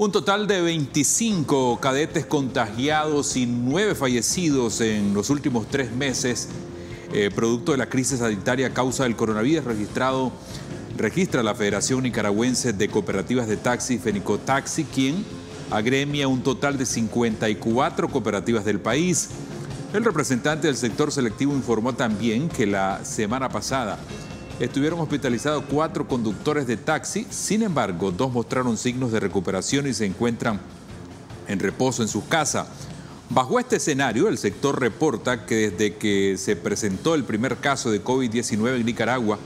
Un total de 25 cadetes contagiados y 9 fallecidos en los últimos tres meses, eh, producto de la crisis sanitaria a causa del coronavirus registrado, registra la Federación Nicaragüense de Cooperativas de Taxi, Fenicotaxi, quien agremia un total de 54 cooperativas del país. El representante del sector selectivo informó también que la semana pasada estuvieron hospitalizados cuatro conductores de taxi, sin embargo, dos mostraron signos de recuperación y se encuentran en reposo en sus casas. Bajo este escenario, el sector reporta que desde que se presentó el primer caso de COVID-19 en Nicaragua,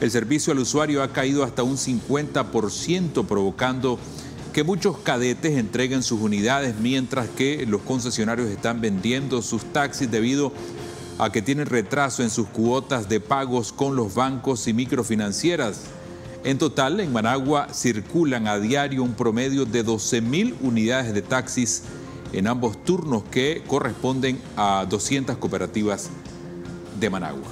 el servicio al usuario ha caído hasta un 50%, provocando que muchos cadetes entreguen sus unidades mientras que los concesionarios están vendiendo sus taxis debido a que tienen retraso en sus cuotas de pagos con los bancos y microfinancieras. En total, en Managua circulan a diario un promedio de 12.000 unidades de taxis en ambos turnos que corresponden a 200 cooperativas de Managua.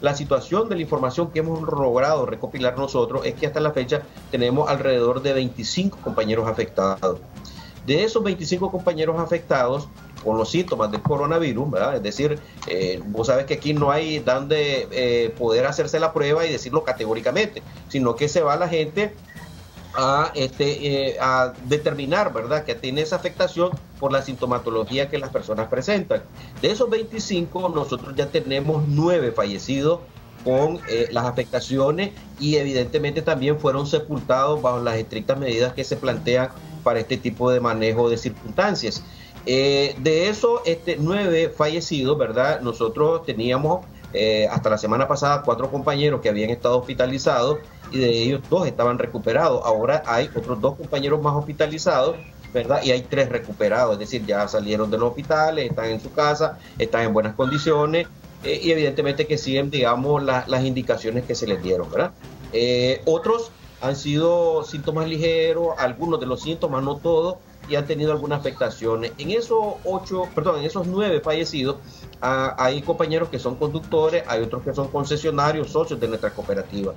La situación de la información que hemos logrado recopilar nosotros es que hasta la fecha tenemos alrededor de 25 compañeros afectados. De esos 25 compañeros afectados, con los síntomas del coronavirus, ¿verdad? Es decir, eh, vos sabes que aquí no hay donde eh, poder hacerse la prueba y decirlo categóricamente, sino que se va la gente a, este, eh, a determinar, ¿verdad?, que tiene esa afectación por la sintomatología que las personas presentan. De esos 25, nosotros ya tenemos 9 fallecidos con las afectaciones y evidentemente también fueron sepultados bajo las estrictas medidas que se plantean para este tipo de manejo de circunstancias. Eh, de esos este, nueve fallecidos, ¿verdad? Nosotros teníamos eh, hasta la semana pasada cuatro compañeros que habían estado hospitalizados y de ellos dos estaban recuperados. Ahora hay otros dos compañeros más hospitalizados, ¿verdad? Y hay tres recuperados, es decir, ya salieron de los hospitales, están en su casa, están en buenas condiciones eh, y evidentemente que siguen, digamos, las indicaciones que se les dieron, ¿verdad? otros han sido síntomas ligeros, algunos de los síntomas, no todos, y han tenido algunas afectaciones. En esos ocho, perdón, en esos nueve fallecidos, ah, hay compañeros que son conductores, hay otros que son concesionarios, socios de nuestra cooperativa.